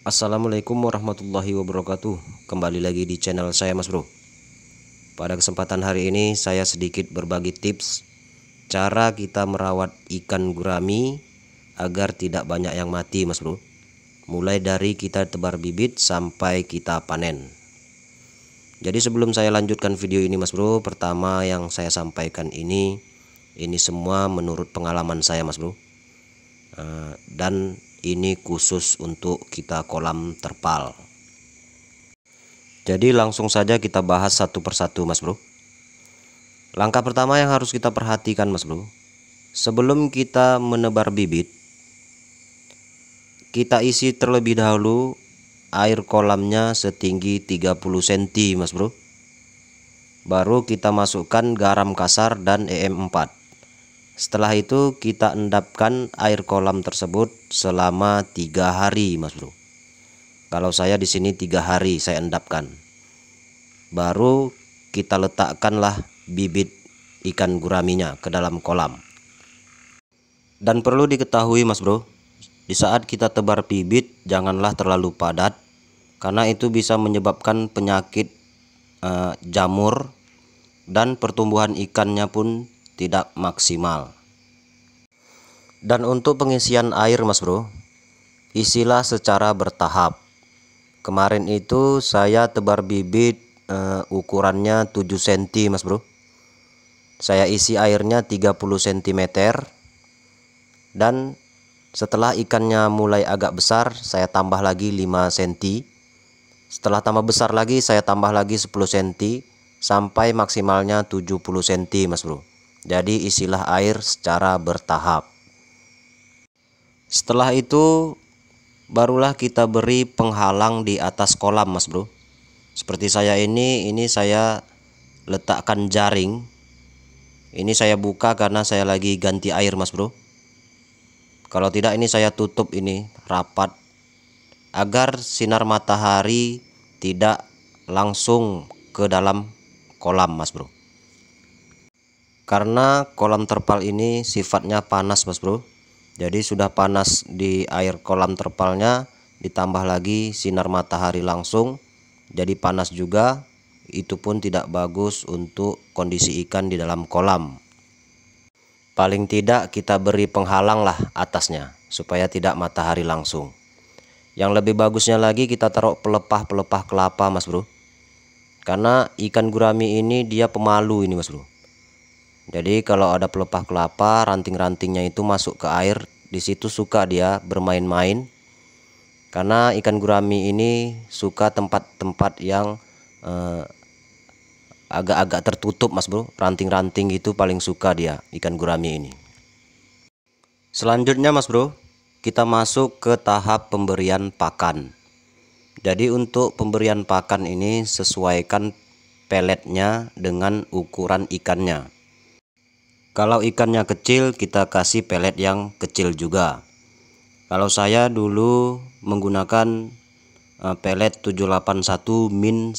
Assalamualaikum warahmatullahi wabarakatuh. Kembali lagi di channel saya mas bro. Pada kesempatan hari ini saya sedikit berbagi tips Cara kita merawat ikan gurami Agar tidak banyak yang mati mas bro. Mulai dari kita tebar bibit sampai kita panen. Jadi sebelum saya lanjutkan video ini mas bro Pertama yang saya sampaikan ini Ini semua menurut pengalaman saya mas bro. Uh, Dan ini khusus untuk kita kolam terpal. Jadi langsung saja kita bahas satu persatu mas bro. Langkah pertama yang harus kita perhatikan mas bro sebelum kita menebar bibit kita isi terlebih dahulu air kolamnya setinggi 30 cm mas bro. Baru kita masukkan garam kasar dan EM4 setelah itu kita endapkan air kolam tersebut selama tiga hari, Mas Bro. Kalau saya di sini tiga hari saya endapkan. Baru kita letakkanlah bibit ikan guraminya ke dalam kolam. Dan perlu diketahui, Mas Bro, di saat kita tebar bibit janganlah terlalu padat karena itu bisa menyebabkan penyakit uh, jamur dan pertumbuhan ikannya pun tidak maksimal. Dan untuk pengisian air mas bro, isilah secara bertahap. Kemarin itu saya tebar bibit uh, ukurannya 7 cm mas bro. Saya isi airnya 30 cm dan setelah ikannya mulai agak besar saya tambah lagi 5 cm. Setelah tambah besar lagi saya tambah lagi 10 cm sampai maksimalnya 70 cm mas bro. Jadi isilah air secara bertahap. Setelah itu barulah kita beri penghalang di atas kolam Mas Bro. Seperti saya ini, ini saya letakkan jaring. Ini saya buka karena saya lagi ganti air Mas Bro. Kalau tidak ini saya tutup ini rapat agar sinar matahari tidak langsung ke dalam kolam Mas Bro karena kolam terpal ini sifatnya panas mas bro. Jadi sudah panas di air kolam terpalnya ditambah lagi sinar matahari langsung jadi panas juga. Itu pun tidak bagus untuk kondisi ikan di dalam kolam. Paling tidak kita beri penghalang lah atasnya supaya tidak matahari langsung. Yang lebih bagusnya lagi kita taruh pelepah-pelepah kelapa mas bro. Karena ikan gurami ini dia pemalu ini mas bro jadi kalau ada pelepah kelapa, ranting-rantingnya itu masuk ke air, di situ suka dia bermain-main. Karena ikan gurami ini suka tempat-tempat yang eh, agak-agak tertutup, Mas Bro. Ranting-ranting itu paling suka dia ikan gurami ini. Selanjutnya, Mas Bro, kita masuk ke tahap pemberian pakan. Jadi untuk pemberian pakan ini sesuaikan peletnya dengan ukuran ikannya. Kalau ikannya kecil kita kasih pelet yang kecil juga. Kalau saya dulu menggunakan uh, pelet 781 min 1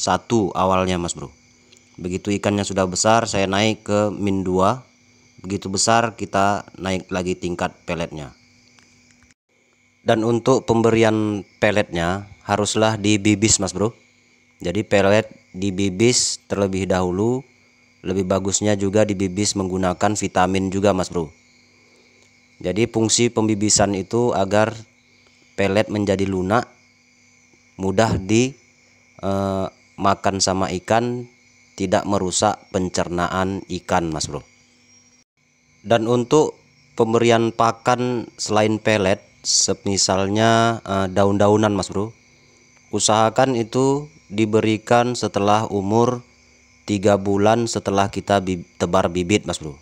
awalnya Mas Bro. Begitu ikannya sudah besar saya naik ke min 2. Begitu besar kita naik lagi tingkat peletnya. Dan untuk pemberian peletnya haruslah dibibis Mas Bro. Jadi pelet dibibis terlebih dahulu lebih bagusnya juga dibibis menggunakan vitamin juga mas bro. Jadi fungsi pembibisan itu agar pelet menjadi lunak mudah dimakan eh, sama ikan tidak merusak pencernaan ikan mas bro. Dan untuk pemberian pakan selain pelet misalnya eh, daun-daunan mas bro usahakan itu diberikan setelah umur tiga bulan setelah kita tebar bibit mas bro.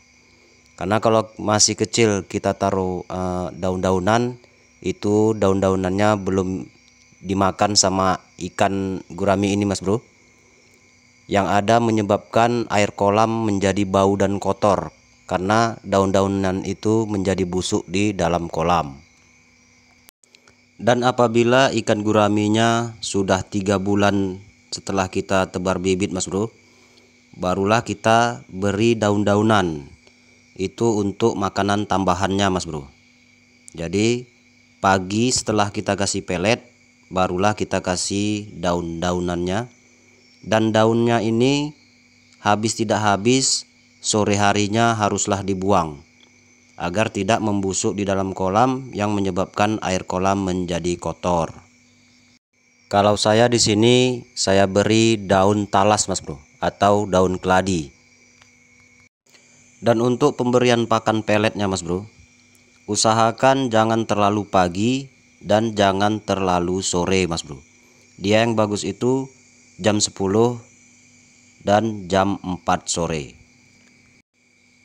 Karena kalau masih kecil kita taruh uh, daun-daunan itu daun-daunannya belum dimakan sama ikan gurami ini mas bro. Yang ada menyebabkan air kolam menjadi bau dan kotor karena daun-daunan itu menjadi busuk di dalam kolam. Dan apabila ikan guraminya sudah tiga bulan setelah kita tebar bibit mas bro barulah kita beri daun-daunan. Itu untuk makanan tambahannya mas bro. Jadi pagi setelah kita kasih pelet barulah kita kasih daun-daunannya. Dan daunnya ini habis tidak habis sore harinya haruslah dibuang. Agar tidak membusuk di dalam kolam yang menyebabkan air kolam menjadi kotor. Kalau saya di sini saya beri daun talas Mas Bro atau daun keladi. Dan untuk pemberian pakan peletnya Mas Bro, usahakan jangan terlalu pagi dan jangan terlalu sore Mas Bro. Dia yang bagus itu jam 10 dan jam 4 sore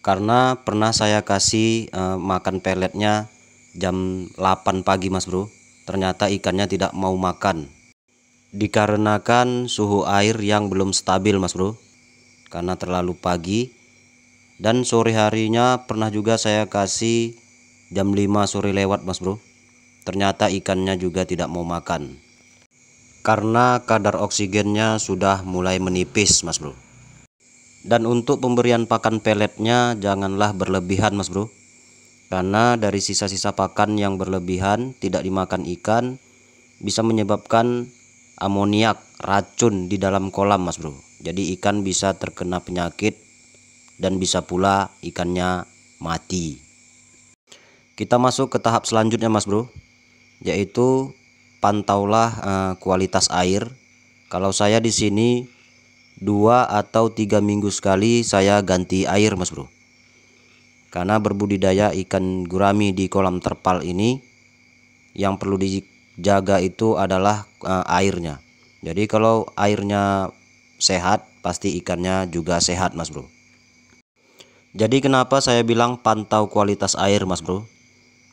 karena pernah saya kasih uh, makan peletnya jam 8 pagi mas bro ternyata ikannya tidak mau makan dikarenakan suhu air yang belum stabil mas bro. Karena terlalu pagi. Dan sore harinya pernah juga saya kasih jam 5 sore lewat mas bro. Ternyata ikannya juga tidak mau makan. Karena kadar oksigennya sudah mulai menipis mas bro. Dan untuk pemberian pakan peletnya janganlah berlebihan mas bro. Karena dari sisa-sisa pakan yang berlebihan tidak dimakan ikan bisa menyebabkan amoniak racun di dalam kolam mas bro. Jadi ikan bisa terkena penyakit dan bisa pula ikannya mati. Kita masuk ke tahap selanjutnya mas bro yaitu pantaulah uh, kualitas air. Kalau saya di sini dua atau tiga minggu sekali saya ganti air mas bro. Karena berbudidaya ikan gurami di kolam terpal ini yang perlu dijaga itu adalah uh, airnya. Jadi kalau airnya sehat pasti ikannya juga sehat mas bro. Jadi kenapa saya bilang pantau kualitas air mas bro?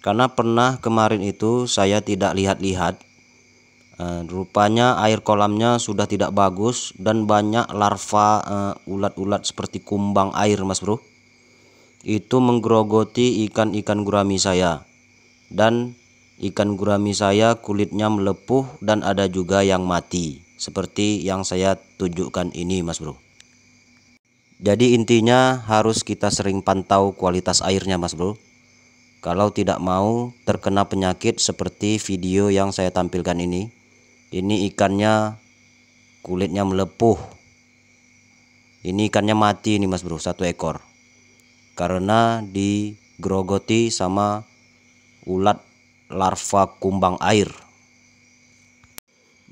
Karena pernah kemarin itu saya tidak lihat-lihat Uh, rupanya air kolamnya sudah tidak bagus dan banyak larva eh, ulat-ulat uh, seperti kumbang air mas bro. Itu menggerogoti ikan-ikan gurami saya. Dan ikan gurami saya kulitnya melepuh dan ada juga yang mati seperti yang saya tunjukkan ini mas bro. Jadi intinya harus kita sering pantau kualitas airnya mas bro. Kalau tidak mau terkena penyakit seperti video yang saya tampilkan ini. Ini ikannya kulitnya melepuh. Ini ikannya mati nih mas bro satu ekor. Karena digrogoti sama ulat larva kumbang air.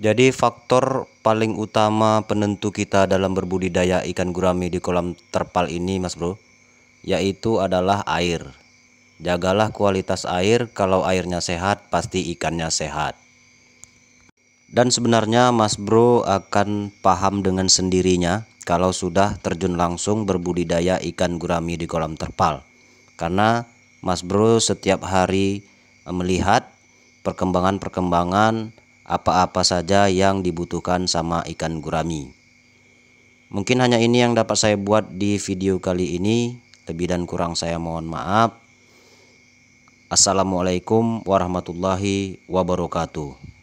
Jadi faktor paling utama penentu kita dalam berbudidaya ikan gurami di kolam terpal ini mas bro yaitu adalah air. Jagalah kualitas air kalau airnya sehat pasti ikannya sehat. Dan sebenarnya Mas Bro akan paham dengan sendirinya kalau sudah terjun langsung berbudidaya ikan gurami di kolam terpal. Karena Mas Bro setiap hari melihat perkembangan-perkembangan apa-apa saja yang dibutuhkan sama ikan gurami. Mungkin hanya ini yang dapat saya buat di video kali ini. Lebih dan kurang saya mohon maaf. Assalamualaikum warahmatullahi wabarakatuh.